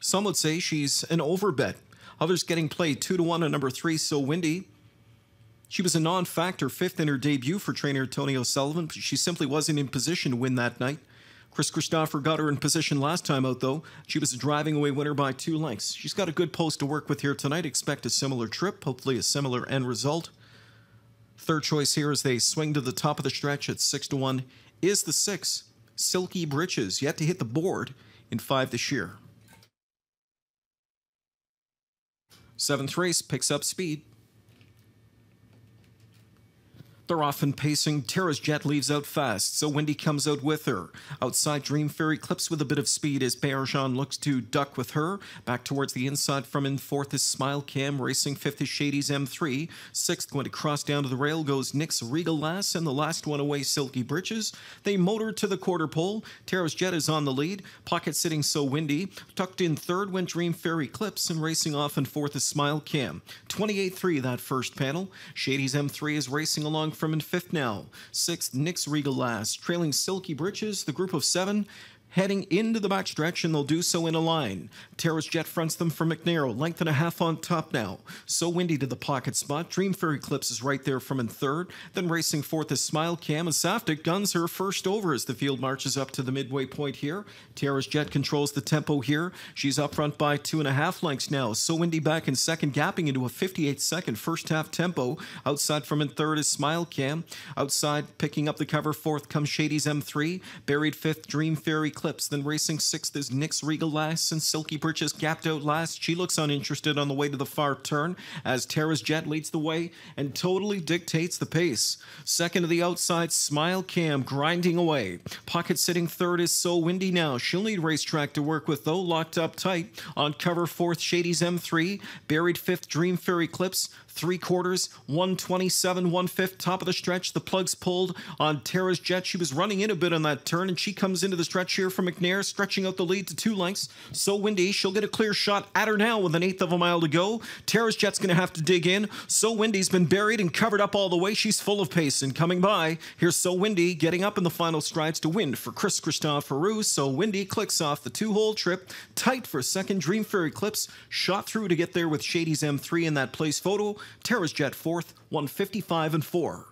Some would say she's an overbet. Others getting played 2 to 1 on number 3, So Windy. She was a non factor fifth in her debut for trainer Tony O'Sullivan, but she simply wasn't in position to win that night. Chris Christoforou got her in position last time out, though. She was a driving away winner by two lengths. She's got a good post to work with here tonight. Expect a similar trip, hopefully, a similar end result. Third choice here as they swing to the top of the stretch at 6 to 1 is the 6, Silky Britches, yet to hit the board in 5 this year. Seventh race picks up speed. They're often pacing. Tara's jet leaves out fast, so Windy comes out with her. Outside, Dream Fairy clips with a bit of speed as Bearjean looks to duck with her. Back towards the inside from in fourth is Smile Cam, racing fifth is Shady's M3. Sixth, going to cross down to the rail, goes Nick's Regal Lass, and the last one away, Silky Britches. They motor to the quarter pole. Tara's jet is on the lead. Pocket sitting so windy. Tucked in third went Dream Fairy clips, and racing off in fourth is Smile Cam. 28 3 that first panel. Shady's M3 is racing along from in fifth now. Sixth, Nick's Regal Lass. Trailing Silky Britches, the group of seven heading into the backstretch, and they'll do so in a line. Tara's Jet fronts them from McNair, length and a half on top now. So windy to the pocket spot. Dream Fairy Clips is right there from in third. Then racing fourth is Smile Cam, and Saftic guns her first over as the field marches up to the midway point here. Tara's Jet controls the tempo here. She's up front by two and a half lengths now. So windy back in second, gapping into a 58 second first half tempo. Outside from in third is Smile Cam. Outside, picking up the cover fourth comes Shady's M3. Buried fifth, Dream Fairy Clips. Then racing sixth is Nick's Regal Lass, and Silky Britches gapped out last. She looks uninterested on the way to the far turn as Tara's Jet leads the way and totally dictates the pace. Second to the outside, Smile Cam grinding away. Pocket sitting third is So Windy now. She'll need racetrack to work with, though, locked up tight. On cover fourth, Shady's M3. Buried fifth, Dream Fairy Clips three quarters, 127, one fifth, top of the stretch. The plugs pulled on Tara's jet. She was running in a bit on that turn, and she comes into the stretch here from McNair, stretching out the lead to two lengths. So windy, she'll get a clear shot at her now with an eighth of a mile to go. Tara's jet's going to have to dig in. So windy's been buried and covered up all the way. She's full of pace and coming by. Here's So windy getting up in the final strides to win for Chris Christoforou. So windy clicks off the two hole trip, tight for second. Dream Fairy Clips shot through to get there with Shady's M3 in that place photo. Tara's Jet fourth, 155 and 4.